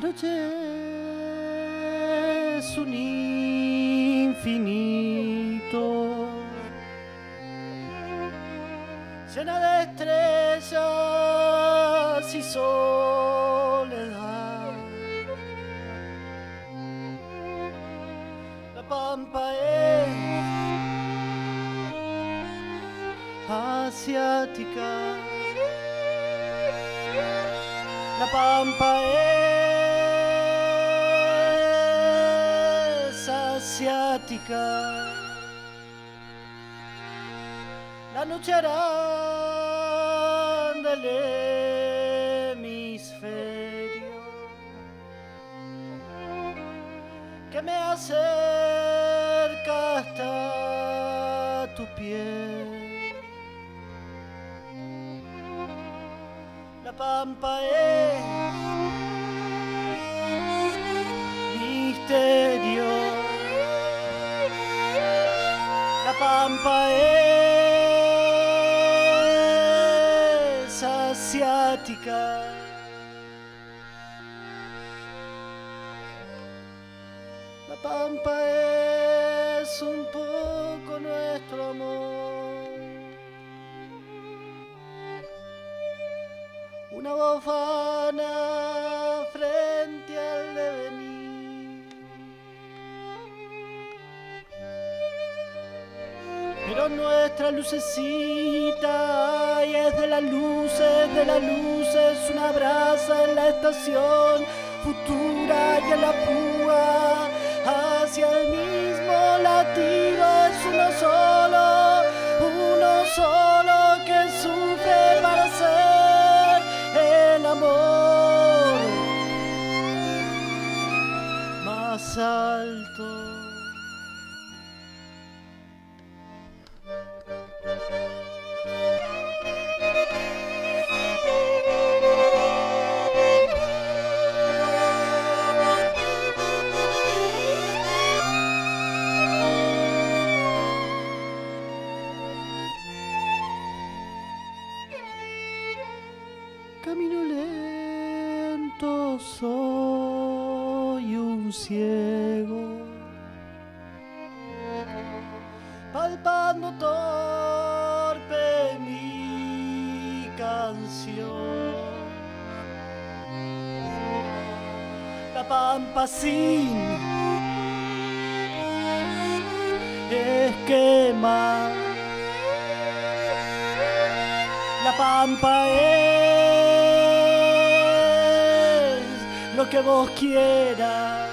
Noche es un infinito llena de estrellas y soledad. La pampa es asiática. La pampa es asiática. La noche harán del hemisferio que me acerca hasta tu piel. La pampa es La pampa es asiática. La pampa es un poco nuestro amor. Una bofana Nuestra lucecita ay, es de las luces, de las luces, una brasa en la estación futura y en la púa hacia el mismo latido es uno solo, uno solo que sufre para ser el amor más alto. Camino lento, soy un ciego, palpando torpe mi canción. La pampa sin esquema. La pampa es que vos quieras.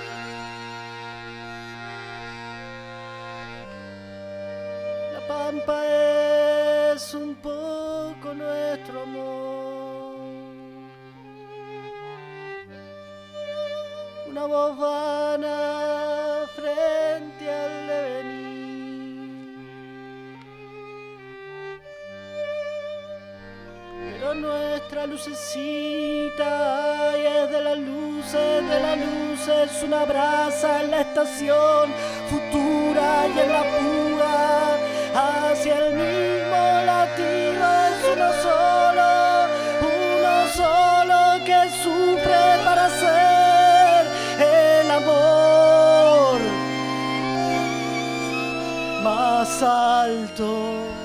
La pampa es un poco nuestro amor. Una bofana nuestra lucecita ay, es de las luces, de las luces, una brasa en la estación futura y en la pura hacia el mismo latido es uno solo, uno solo que sufre para ser el amor más alto.